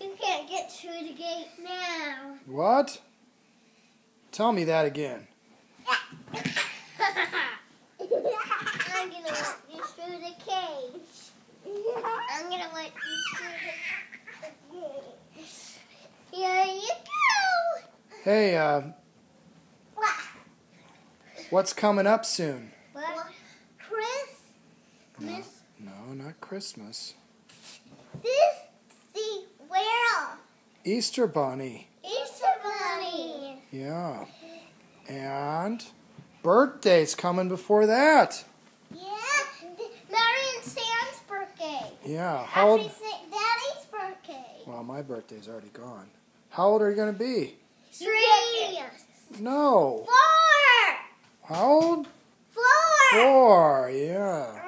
You can't get through the gate now. What? Tell me that again. I'm gonna let you through the cage. I'm gonna let you through the, gate. Here you go. Hey, uh, What? what's coming up soon? What? Chris? Chris? No, not Christmas. Easter Bunny. Easter Bunny. Yeah. And birthday's coming before that. Yeah. Mary and Sam's birthday. Yeah. How old? Daddy's birthday. Well, my birthday's already gone. How old are you going to be? Three. No. Four. How old? Four. Four. Yeah.